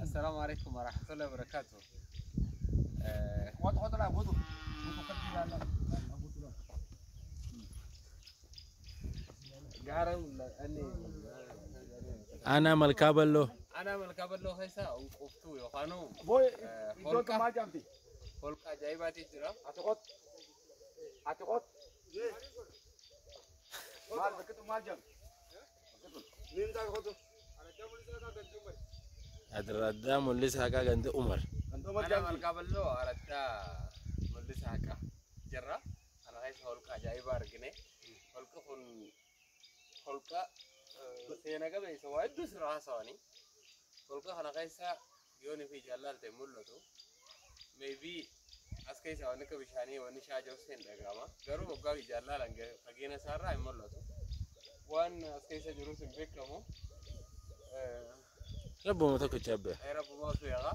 السلام عليكم ورحمة الله وبركاته. آه، اخوات حط لها بودو. بودو كتير لا جارم لأني أنا ملكابلو أنا ملكابلو هيسا يا خانو. آه، بوي فولك ما جامتي. فولك جايباتي جرا أتقط أتقط مال بكتو ما جامتي. አድራዳ ሙልስ ሀቃ ገንተ ኡመር መልካበሎ አረዳ ሙልስ ሀቃ ጀራ አናይስ ሆልቃ አጃኢባ አርግኔ ሆልቅ ሁን ሆልቃ seena qabeessa waa hedduu sirra haasawanii holqa kana keessa yoon fi jaallaan ta'e mul'atu meebii as keessa waan akka bishaanii waan ishaa jirus hin dhagahama garuu waggaa fi jaallaan fageenya isaarraa hin mul'atu. Waan as keessa jirus hin beekamu Rabbuma tokko cabbe. rabbumaa feeqa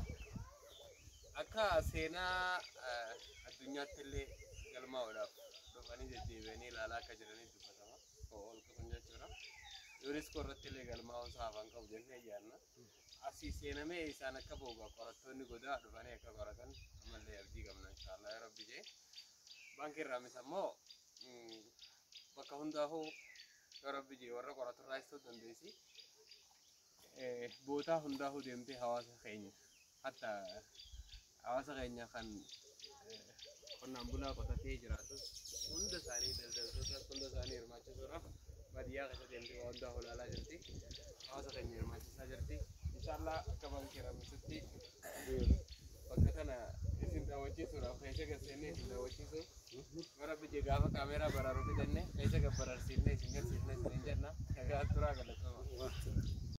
akka seenaa addunyaatti illee galmaa'uudhaaf dhufanii deddeebi'anii ilaalaa akka jiranii dubbatama holqa kun jechuudha yuuniskoo irratti illee galmaa'uu isaa afaan qabu jennee yaadna asii seenamee isaan akka booga qorattoonni godaa dhufanii akka qoratan ammallee abdii qabna inshaallah rabbi jee baankii irraamis ammoo mm, bakka hundaafuu rabbi jee warra qoratu irraa ibsuu dandeessi Eh, bootaa hundaafuu deemtee hawaasa keenya hatta hawaasa keenya kan eh, qonnaan bulaa qotatee jiraatus hunda isaanii daldaltootas hunda isaanii hirmaachisuudhaaf baadiyyaa keessa deemtee waa hundaa olaalaa jirti hawaasa keenya hirmaachisaa jirti inshaallah akka baankii bakka kana isin daawwachiisuudhaaf keessa galseennee isin daawwachiisu ವರ ಬಿದ್ದಿ ಗಾವಕ್ಕೆ ಅಮೇರ ಬರೋರು ಇದನ್ನೇ ಕೈಸಕ್ಕೆ ಬರೋರು ಸಿಡ್ನೆ ಸಿಂಗಲ್ ಸಿಡ್ನೆ ಸಿಲಿಂಡರ್ನ ಯಾಕಂದ್ರೆ ತುರಾಗಲ್ಲ